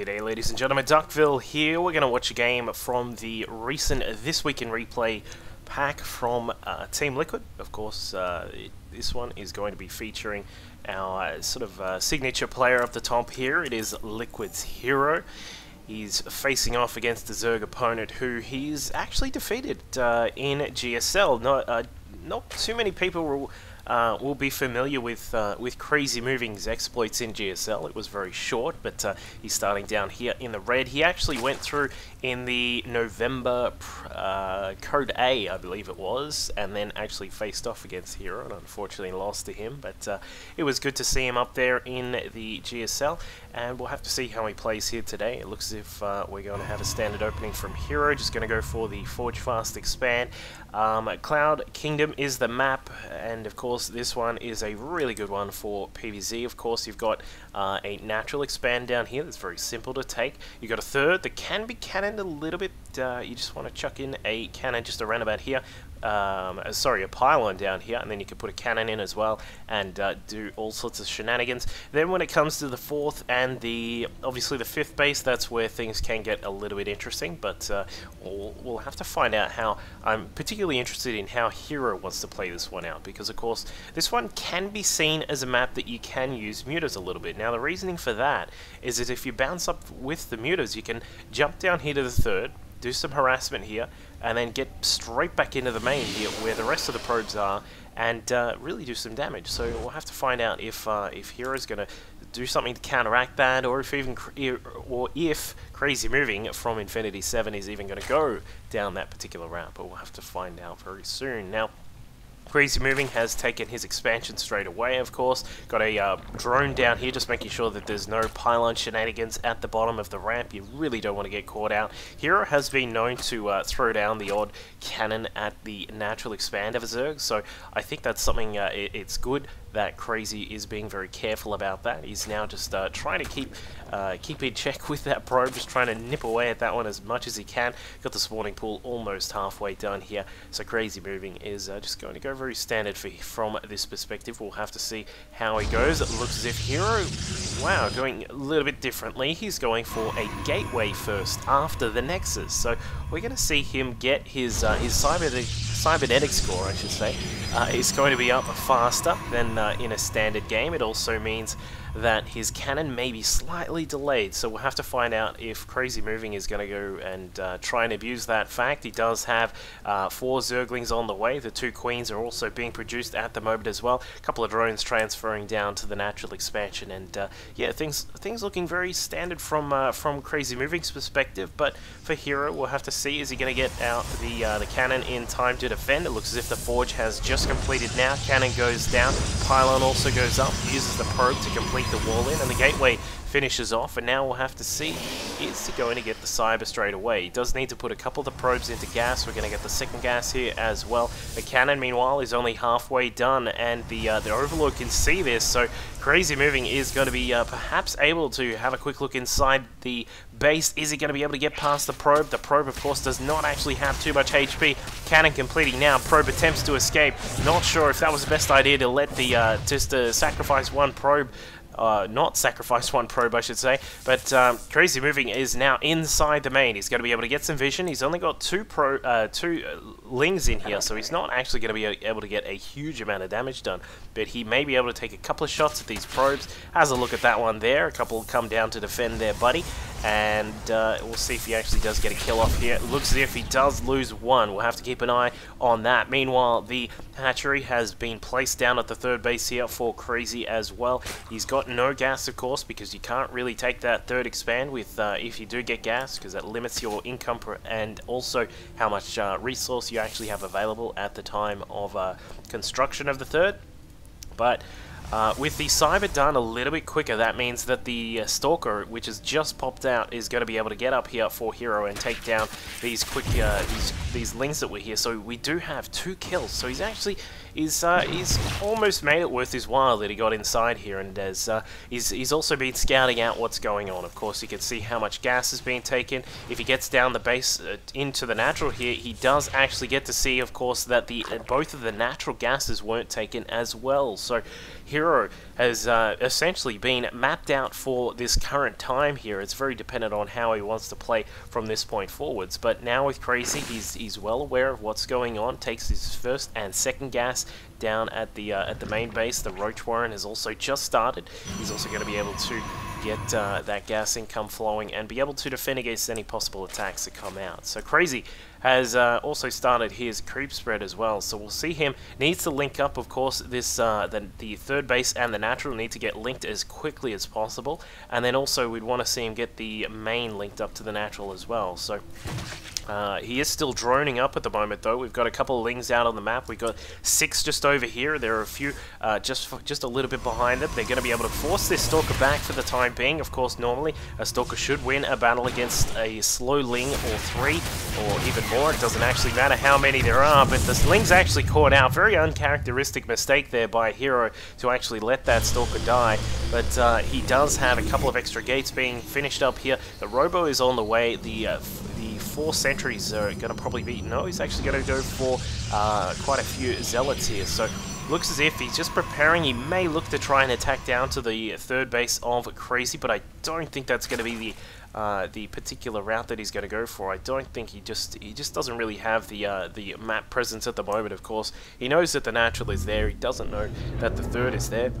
G'day ladies and gentlemen, Duckville here. We're going to watch a game from the recent This Week in Replay pack from uh, Team Liquid. Of course, uh, this one is going to be featuring our uh, sort of uh, signature player of the top here. It is Liquid's hero. He's facing off against the Zerg opponent who he's actually defeated uh, in GSL. Not, not too many people will uh, will be familiar with uh, with Crazy Moving's exploits in GSL. It was very short, but uh, he's starting down here in the red. He actually went through in the November uh, Code A, I believe it was, and then actually faced off against Hero, and unfortunately lost to him. But uh, it was good to see him up there in the GSL, and we'll have to see how he plays here today. It looks as if uh, we're going to have a standard opening from Hero, just going to go for the Forge Fast Expand. Um, Cloud Kingdom is the map, and of course this one is a really good one for PvZ. Of course, you've got uh, a natural expand down here that's very simple to take. You've got a third that can be cannoned a little bit. Uh, you just want to chuck in a cannon just around about here um, uh, sorry, a pylon down here, and then you can put a cannon in as well and uh, do all sorts of shenanigans. Then when it comes to the fourth and the obviously the fifth base, that's where things can get a little bit interesting, but uh, we'll, we'll, have to find out how. I'm particularly interested in how Hero wants to play this one out, because of course this one can be seen as a map that you can use mutas a little bit. Now the reasoning for that is that if you bounce up with the mutas, you can jump down here to the third, do some harassment here, and then get straight back into the main here where the rest of the probes are and uh, really do some damage. So we'll have to find out if uh, if Hero's going to do something to counteract that or if even or if Crazy Moving from Infinity 7 is even going to go down that particular route, but we'll have to find out very soon. Now, Crazy Moving has taken his expansion straight away, of course. Got a uh, drone down here, just making sure that there's no pylon shenanigans at the bottom of the ramp. You really don't want to get caught out. Hero has been known to uh, throw down the odd cannon at the natural expand of a Zerg, so I think that's something, uh, it, it's good that Crazy is being very careful about that. He's now just uh, trying to keep uh, keep in check with that probe, just trying to nip away at that one as much as he can. Got the spawning pool almost halfway done here, so Crazy Moving is uh, just going to go very standard for, from this perspective. We'll have to see how he goes. It looks as if Hero, wow, going a little bit differently. He's going for a gateway first after the Nexus, so we're going to see him get his, uh, his cybernetic, cybernetics core, I should say, uh, is going to be up faster than uh, in a standard game. It also means that his cannon may be slightly delayed, so we'll have to find out if Crazy Moving is going to go and uh, try and abuse that fact. He does have uh, four Zerglings on the way. The two Queens are also being produced at the moment as well. A couple of drones transferring down to the natural expansion, and uh, yeah, things things looking very standard from uh, from Crazy Moving's perspective. But for Hero, we'll have to see is he going to get out the uh, the cannon in time to defend. It looks as if the Forge has just completed now. Cannon goes down. Pylon also goes up. Uses the probe to complete the wall in, and the gateway finishes off, and now we'll have to see, is he going to get the Cyber straight away? He does need to put a couple of the probes into gas, we're going to get the second gas here as well. The cannon, meanwhile, is only halfway done, and the, uh, the Overlord can see this, so Crazy Moving is going to be uh, perhaps able to have a quick look inside the base. Is he going to be able to get past the probe? The probe, of course, does not actually have too much HP. Cannon completing now. Probe attempts to escape. Not sure if that was the best idea to let the, uh, just uh, sacrifice one probe uh, not sacrifice one probe, I should say. But um, Crazy Moving is now inside the main. He's going to be able to get some vision. He's only got two pro, uh, two uh, lings in here, so he's not actually going to be able to get a huge amount of damage done. But he may be able to take a couple of shots at these probes. Has a look at that one there. A couple come down to defend their buddy and uh, we'll see if he actually does get a kill off here. It looks as if he does lose one. We'll have to keep an eye on that. Meanwhile, the hatchery has been placed down at the third base here for Crazy as well. He's got no gas, of course, because you can't really take that third expand with uh, if you do get gas, because that limits your income and also how much uh, resource you actually have available at the time of uh, construction of the third. But uh, with the Cyber done a little bit quicker, that means that the uh, Stalker, which has just popped out, is going to be able to get up here for Hero and take down these quick, uh, these these lings that were here. So we do have two kills. So he's actually he's uh, he's almost made it worth his while that he got inside here, and as uh, he's he's also been scouting out what's going on. Of course, you can see how much gas is being taken. If he gets down the base into the natural here, he does actually get to see, of course, that the both of the natural gases weren't taken as well. So Hero has uh, essentially been mapped out for this current time here. It's very dependent on how he wants to play from this point forwards. But now with Crazy, he's he's well aware of what's going on. Takes his first and second gas down at the uh, at the main base. The Roach Warren has also just started. He's also going to be able to get uh, that gas income flowing and be able to defend against any possible attacks that come out. So Crazy has uh, also started his creep spread as well. So we'll see him needs to link up. Of course, this uh, the, the third base and the natural need to get linked as quickly as possible, and then also we'd want to see him get the main linked up to the natural as well. So uh, he is still droning up at the moment, though. We've got a couple of lings out on the map. We've got six just over here. There are a few uh, just just a little bit behind them. They're going to be able to force this Stalker back for the time being. Of course, normally a Stalker should win a battle against a slow Ling or three or even more. It doesn't actually matter how many there are, but the Ling's actually caught out. Very uncharacteristic mistake there by Hero to actually let that Stalker die. But uh, he does have a couple of extra gates being finished up here. The Robo is on the way. The uh, four sentries are going to probably be... No, he's actually going to go for uh, quite a few zealots here. So looks as if he's just preparing. He may look to try and attack down to the third base of Crazy, but I don't think that's going to be the uh, the particular route that he's going to go for. I don't think he just he just doesn't really have the uh, the map presence at the moment. Of course, he knows that the natural is there. He doesn't know that the third is there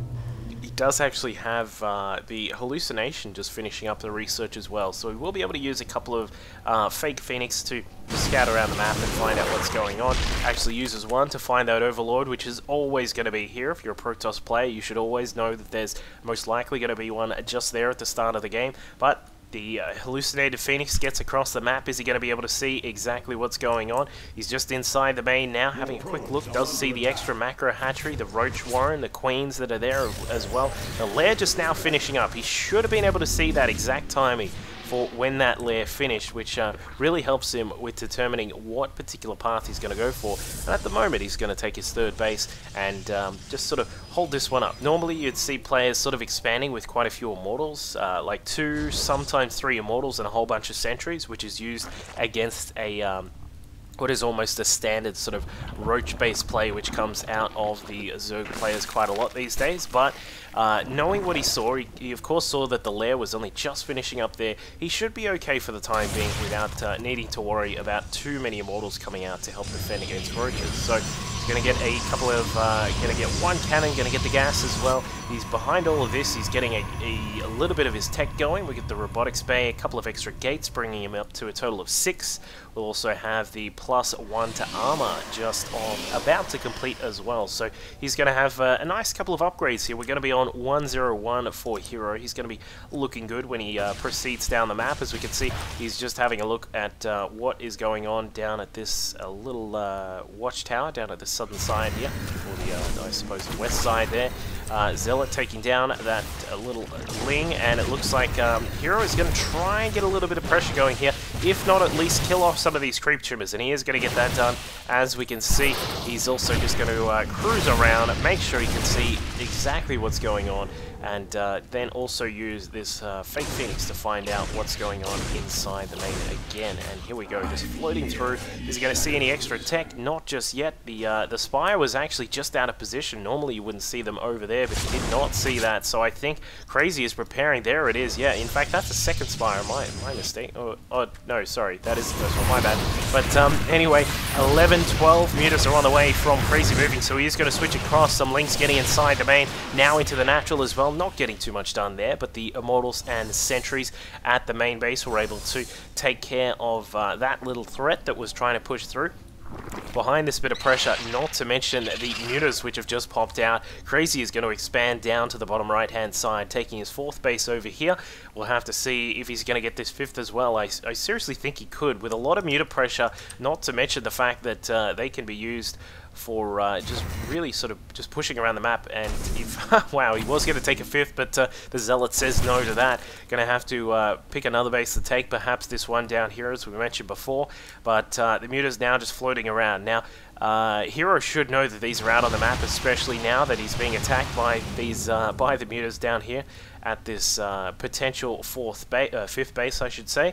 he does actually have uh, the hallucination just finishing up the research as well, so we will be able to use a couple of uh, fake Phoenix to scout around the map and find out what's going on. Actually uses one to find out Overlord, which is always going to be here. If you're a Protoss player, you should always know that there's most likely going to be one just there at the start of the game, but the uh, hallucinated phoenix gets across the map. Is he going to be able to see exactly what's going on? He's just inside the main now, having a quick look. Does see the extra macro hatchery, the roach warren, the queens that are there as well. The lair just now finishing up. He should have been able to see that exact timing for when that lair finished, which uh, really helps him with determining what particular path he's going to go for. And at the moment, he's going to take his third base and um, just sort of hold this one up. Normally, you'd see players sort of expanding with quite a few immortals, uh, like two, sometimes three immortals and a whole bunch of sentries, which is used against a um, what is almost a standard sort of roach-based play which comes out of the Zerg players quite a lot these days, but uh, knowing what he saw, he, he, of course saw that the lair was only just finishing up there. He should be okay for the time being without uh, needing to worry about too many immortals coming out to help defend against roaches. So to get a couple of, uh, to get one cannon, to get the gas as well. He's behind all of this. He's getting a, a, a, little bit of his tech going. We get the robotics bay, a couple of extra gates, bringing him up to a total of six. We'll also have the plus one to armor just on, about to complete as well. So he's to have uh, a nice couple of upgrades here. We're to be on 101 for Hero. He's to be looking good when he uh, proceeds down the map. As we can see, he's just having a look at uh, what is going on down at this uh, little uh, watchtower down at the southern side here, or the, uh, I suppose, the west side there. Uh, Zealot taking down that uh, little Ling, and it looks like um, Hero is going to try and get a little bit of pressure going here, if not at least kill off some of these creep tumors, and he is going to get that done. As we can see, he's also just going to uh, cruise around, make sure he can see exactly what's going on, and uh, then also use this uh, fake phoenix to find out what's going on inside the main again. And here we go, just floating through. Is he going to see any extra tech? Not just yet. The uh, the spire was actually just out of position. Normally you wouldn't see them over there, but he did not see that. So I think Crazy is preparing. There it is. Yeah, in fact, that's the second spire. My my mistake. Oh, oh no, sorry, that is the first one. My bad. But um, anyway, 11, 12 mutas are on the way from Crazy moving, so he is going to switch across. Some lings getting inside the main, now into the natural as well well, not getting too much done there, but the Immortals and Sentries at the main base were able to take care of uh, that little threat that was trying to push through behind this bit of pressure, not to mention the mutas which have just popped out. Crazy is going to expand down to the bottom right hand side, taking his fourth base over here. We'll have to see if he's going to get this fifth as well. I, I seriously think he could, with a lot of muta pressure, not to mention the fact that uh, they can be used for uh, just really sort of just pushing around the map. And if, wow, he was going to take a fifth, but uh, the Zealot says no to that. Going to have to uh, pick another base to take, perhaps this one down here, as we mentioned before. But uh, the Muta's now just floating around. Now, uh, Hero should know that these are out on the map, especially now that he's being attacked by these uh, by the Mutas down here at this uh, potential fourth ba uh, fifth base, I should say.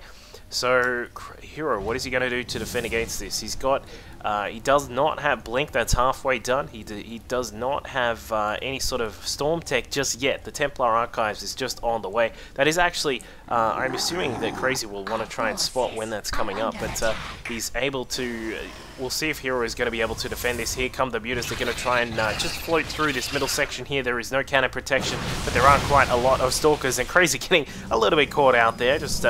So, Hero, what is he going to do to defend against this? He's got, uh, he does not have Blink, that's halfway done. He, he does not have uh, any sort of Storm Tech just yet. The Templar Archives is just on the way. That is actually, I'm assuming that Crazy will want to try and spot when that's coming up, but he's able to, we'll see if Hero is going to be able to defend this. Here come the Mutas, they're going to try and uh, just float through this middle section here. There is no counter protection, but there aren't quite a lot of Stalkers, and Crazy getting a little bit caught out there, just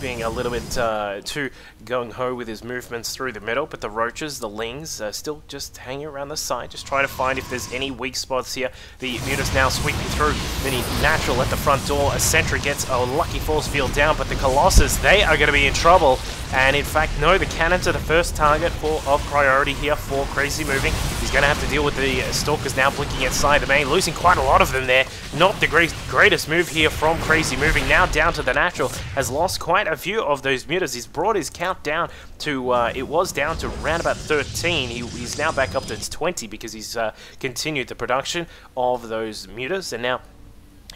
being a little bit uh, too gung-ho with his movements through the middle, but the roaches, the lings, uh, still just hanging around the side, just trying to find if there's any weak spots here. The Mutas now sweeping through, Mini Natural at the front door, a Sentry gets a lucky force field down, but the Colossus, they are going to be in trouble, and in fact, no, the cannons are the first target for of priority here for Crazy Moving. He's going to have to deal with the Stalkers now blinking inside the main, losing quite a lot of them there. Not the great, greatest move here from Crazy Moving, now down to the Natural, has lost quite a few of those Mutas. He's brought his count down to, uh, it was down to around about 13. He, he's now back up to 20 because he's uh, continued the production of those mutas. And now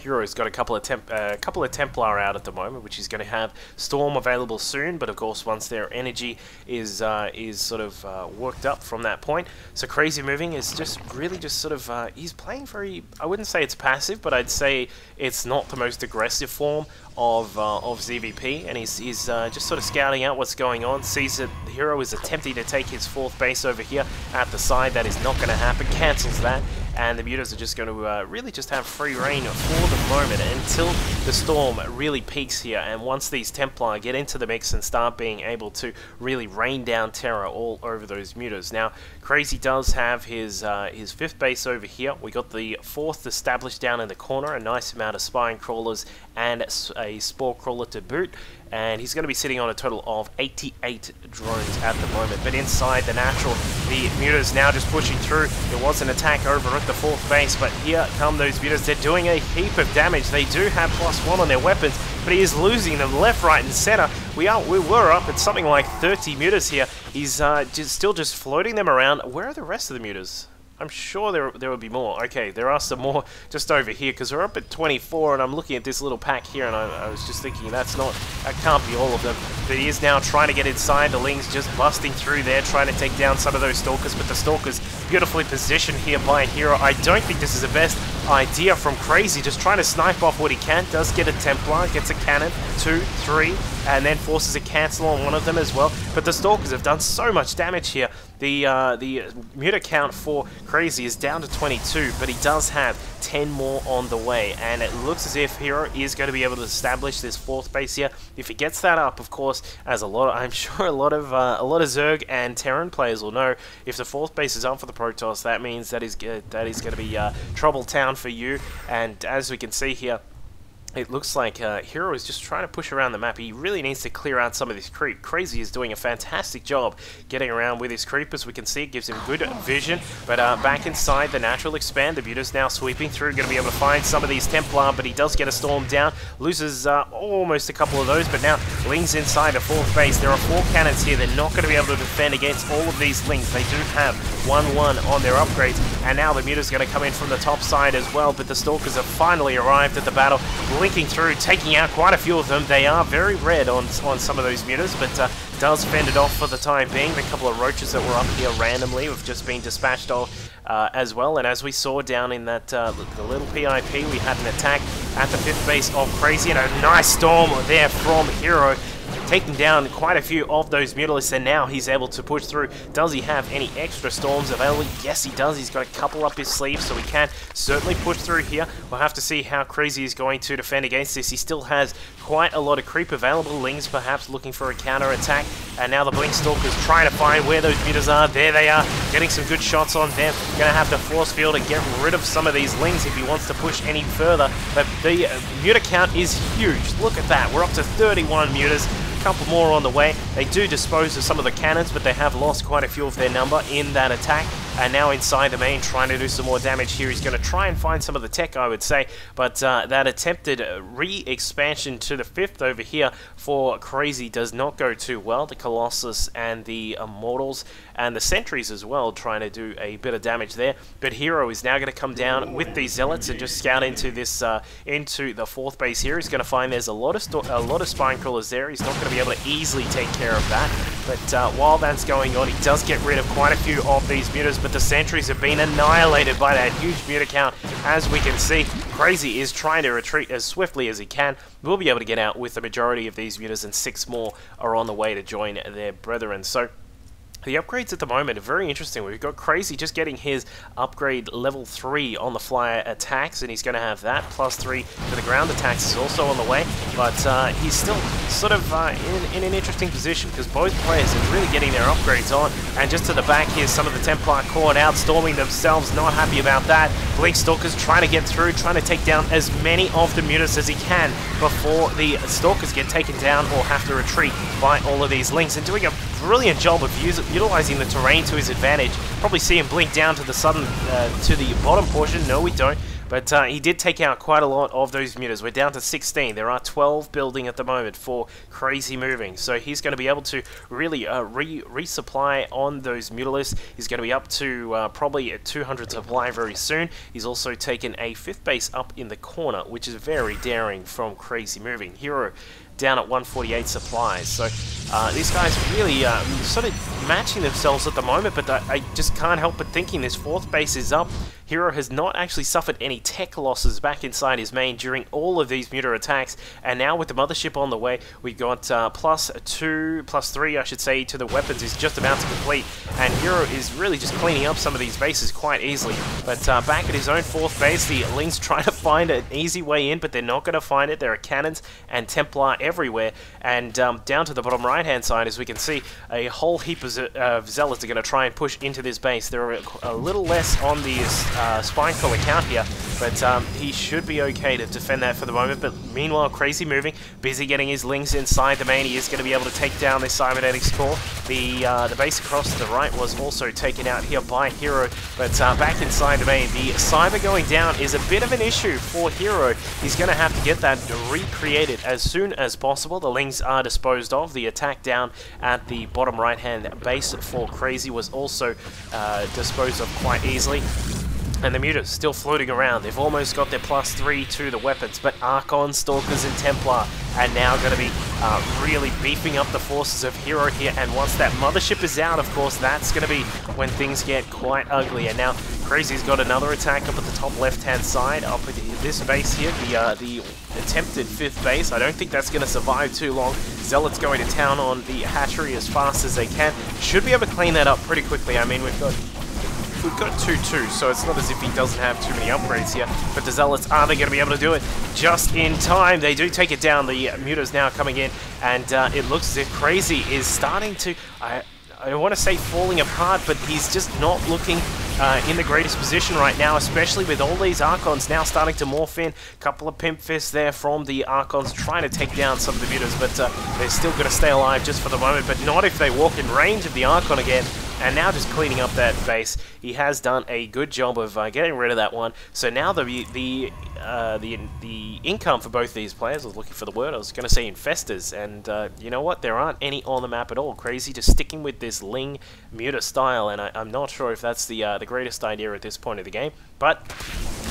Hero's got a couple of temp uh, couple of Templar out at the moment, which is going to have Storm available soon. But of course, once their energy is uh, is sort of uh, worked up from that point, so Crazy Moving is just really just sort of uh, he's playing very. I wouldn't say it's passive, but I'd say it's not the most aggressive form of uh, of ZVP, and he's he's uh, just sort of scouting out what's going on. Sees that hero is attempting to take his fourth base over here at the side. That is not going to happen. Cancels that and the Mutas are just going to uh, really just have free reign for the moment until the storm really peaks here and once these Templar get into the mix and start being able to really rain down terror all over those Mutas. Now, Crazy does have his uh, his fifth base over here. We got the fourth established down in the corner, a nice amount of Spine Crawlers and a Spore Crawler to boot and he's going to be sitting on a total of 88 drones at the moment. But inside the natural, the Mutas now just pushing through. There was an attack over at the fourth base, but here come those Mutas. They're doing a heap of damage. They do have plus one on their weapons, but he is losing them left, right, and center. We are we were up at something like 30 Mutas here. He's uh, just, still just floating them around. Where are the rest of the Mutas? I'm sure there, there will be more. Okay, there are some more just over here, because we're up at 24, and I'm looking at this little pack here, and I, I, was just thinking, that's not, that can't be all of them. But he is now trying to get inside, the Ling's just busting through there, trying to take down some of those Stalkers, but the Stalkers beautifully positioned here by Hero. I don't think this is the best idea from Crazy, just trying to snipe off what he can, does get a Templar, gets a cannon, two, three, and then forces a cancel on one of them as well. But the Stalkers have done so much damage here. The uh, the Muta count for Crazy is down to 22, but he does have 10 more on the way, and it looks as if Hero is going to be able to establish this fourth base here. If he gets that up, of course, as a lot, of, I'm sure a lot of uh, a lot of Zerg and Terran players will know, if the fourth base is up for the Protoss, that means that is that is going to be uh, trouble town for you. And as we can see here, it looks like uh, Hero is just trying to push around the map. He really needs to clear out some of this creep. Crazy is doing a fantastic job getting around with his creep. As we can see, it gives him good vision. But uh, back inside the natural expand, the Muta's now sweeping through. Going to be able to find some of these Templar, but he does get a storm down. Loses uh, almost a couple of those, but now Ling's inside the fourth base. There are four cannons here. They're not going to be able to defend against all of these Lings. They do have 1-1 on their upgrades. And now the Muta's going to come in from the top side as well, but the Stalkers have finally arrived at the battle blinking through, taking out quite a few of them. They are very red on, on some of those mutas, but uh, does fend it off for the time being. The couple of roaches that were up here randomly have just been dispatched off uh, as well. And as we saw down in that uh, the little PIP, we had an attack at the fifth base of Crazy, and a nice storm there from Hero taking down quite a few of those Mutalisks, and now he's able to push through. Does he have any extra storms available? Yes, he does. He's got a couple up his sleeve, so he can certainly push through here. We'll have to see how crazy he's going to defend against this. He still has quite a lot of creep available. Lings perhaps looking for a counter attack, and now the Blink Stalker's trying to find where those Mutas are. There they are, getting some good shots on them. Gonna have to force field and get rid of some of these Lings if he wants to push any further. But the uh, Muta count is huge. Look at that. We're up to 31 Mutas A couple more on the way. They do dispose of some of the cannons, but they have lost quite a few of their number in that attack. And now inside the main, trying to do some more damage here. He's going to try and find some of the tech, I would say, but uh, that attempted re-expansion to the fifth over here for Crazy does not go too well. The Colossus and the Immortals and the Sentries as well trying to do a bit of damage there, but Hero is now going to come down with these Zealots and just scout into this, uh, into the fourth base here. He's going to find there's a lot of a lot of Spine Crawlers there. He's not going to be able to easily take care of that, but uh, while that's going on, he does get rid of quite a few of these mutas, but the sentries have been annihilated by that huge muta count. As we can see, Crazy is trying to retreat as swiftly as he can. We'll be able to get out with the majority of these mutas, and six more are on the way to join their brethren. So the upgrades at the moment are very interesting. We've got Crazy just getting his upgrade level 3 on the flyer attacks, and he's going to have that. Plus 3 for the ground attacks is also on the way, but uh, he's still sort of uh, in, in, an interesting position because both players are really getting their upgrades on. And just to the back here, some of the Templar Court outstorming themselves, not happy about that. Blink Stalker's trying to get through, trying to take down as many of the mutas as he can before the Stalkers get taken down or have to retreat by all of these lings, and doing a brilliant job of utilizing the terrain to his advantage. Probably see him blink down to the uh, to the bottom portion. No, we don't. But uh, he did take out quite a lot of those mutas. We're down to 16. There are 12 building at the moment for Crazy Moving. So he's going to be able to really uh, re resupply on those mutalisks. He's going to be up to uh, probably a 200 supply very soon. He's also taken a fifth base up in the corner, which is very daring from Crazy Moving. Hero down at 148 supplies. So uh, these guys really uh, sort of matching themselves at the moment, but I just can't help but thinking this fourth base is up. Hero has not actually suffered any tech losses back inside his main during all of these Muta attacks, and now with the Mothership on the way, we've got uh, plus two, plus three, I should say, to the weapons is just about to complete, and Hero is really just cleaning up some of these bases quite easily. But uh, back at his own fourth base, the Lings try to find an easy way in, but they're not going to find it. There are cannons and Templar everywhere, and um, down to the bottom right-hand side, as we can see, a whole heap of, Zealots are going to try and push into this base. There are a little less on these uh, Spine Crawler count here, but um, he should be okay to defend that for the moment. But meanwhile, Crazy moving, busy getting his lings inside the main. He is going to be able to take down this Cybernetics core. The uh, the base across to the right was also taken out here by Hero, but uh, back inside the main, the Cyber going down is a bit of an issue for Hero. He's going to have to get that recreated as soon as possible. The lings are disposed of. The attack down at the bottom right-hand base for Crazy was also uh, disposed of quite easily. And the mutas still floating around. They've almost got their plus three to the weapons, but Archon, Stalkers, and Templar are now going to be uh, really beefing up the forces of Hero here. And once that mothership is out, of course, that's going to be when things get quite ugly. And now Crazy's got another attack up at the top left-hand side, up at this base here, the uh, the attempted fifth base. I don't think that's going to survive too long. Zealot's going to town on the hatchery as fast as they can. Should be able to clean that up pretty quickly. I mean, we've got we've got 2-2, so it's not as if he doesn't have too many upgrades here. But the Zealots, are they going to be able to do it just in time? They do take it down. The Muta's now coming in, and uh, it looks as if Crazy is starting to... I, I want to say falling apart, but he's just not looking uh, in the greatest position right now, especially with all these Archons now starting to morph in. A couple of Pimp Fists there from the Archons trying to take down some of the Mutas, but uh, they're still going to stay alive just for the moment, but not if they walk in range of the Archon again and now just cleaning up that base. He has done a good job of uh, getting rid of that one. So now the the uh, the the income for both these players. I was looking for the word. I was going to say infestors, and uh, you know what? There aren't any on the map at all. Crazy, just sticking with this Ling Muta style, and I, am not sure if that's the uh, the greatest idea at this point of the game. But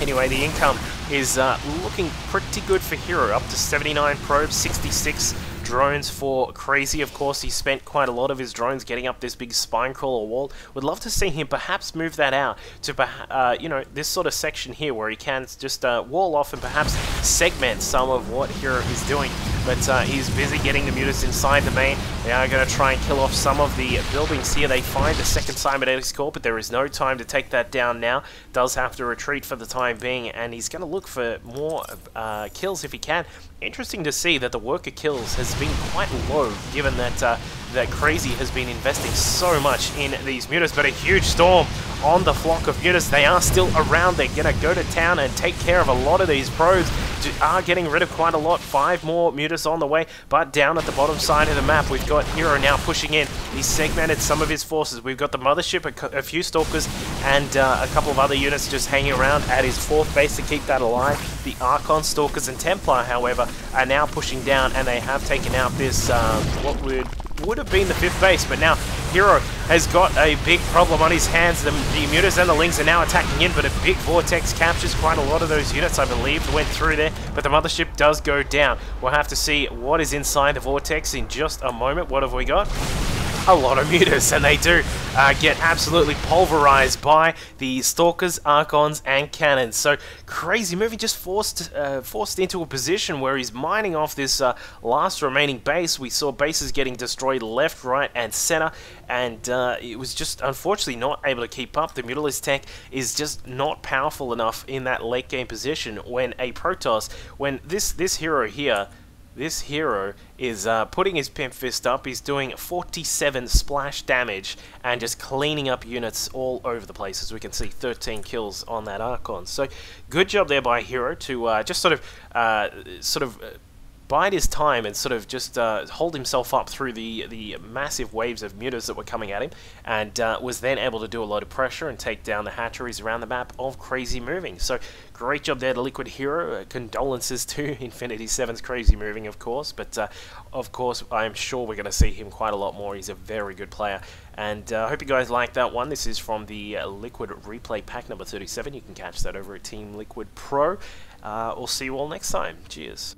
anyway, the income is uh, looking pretty good for Hero. Up to 79 probes, 66 drones for Crazy. Of course, he spent quite a lot of his drones getting up this big spine crawler wall. Would love to see him perhaps move that out to, uh, you know, this sort of section here where he can just uh, wall off and perhaps segment some of what Hero is doing. But uh, he's busy getting the mutas inside the main. They are going to try and kill off some of the buildings here. They find the second cybernetics core, but there is no time to take that down now. Does have to retreat for the time being, and he's going to look for more uh, kills if he can. Interesting to see that the worker kills has been quite low, given that uh, that Crazy has been investing so much in these mutas, but a huge storm on the flock of mutas. They are still around. They're going to go to town and take care of a lot of these probes. Are getting rid of quite a lot. Five more Mutas on the way, but down at the bottom side of the map, we've got Hero now pushing in. He's segmented some of his forces. We've got the Mothership, a, a few Stalkers, and uh, a couple of other units just hanging around at his fourth base to keep that alive. The Archon, Stalkers, and Templar, however, are now pushing down, and they have taken out this, um, what would would have been the fifth base, but now Hero has got a big problem on his hands. The, the Mutas and the Lings are now attacking in, but a big Vortex captures quite a lot of those units, I believe, went through there, but the Mothership does go down. We'll have to see what is inside the Vortex in just a moment. What have we got? A lot of mutas, and they do uh, get absolutely pulverized by the Stalkers, Archons, and Cannons. So Crazy Moving, just forced uh, forced into a position where he's mining off this uh, last remaining base. We saw bases getting destroyed left, right, and center, and uh, it was just unfortunately not able to keep up. The Mutalisk tech is just not powerful enough in that late game position when a Protoss, when this this hero here this hero is uh, putting his Pimp Fist up, he's doing 47 splash damage and just cleaning up units all over the place, as we can see 13 kills on that Archon. So good job there by Hero to uh, just sort of, uh, sort of uh, bide his time and sort of just uh, hold himself up through the the massive waves of mutas that were coming at him, and uh, was then able to do a lot of pressure and take down the hatcheries around the map of Crazy Moving. So great job there to Liquid Hero. Uh, condolences to Infinity 7's Crazy Moving, of course, but uh, of course I'm sure we're going to see him quite a lot more. He's a very good player, and uh, I hope you guys like that one. This is from the uh, Liquid Replay Pack number 37. You can catch that over at Team Liquid Pro. we'll see you all next time. Cheers.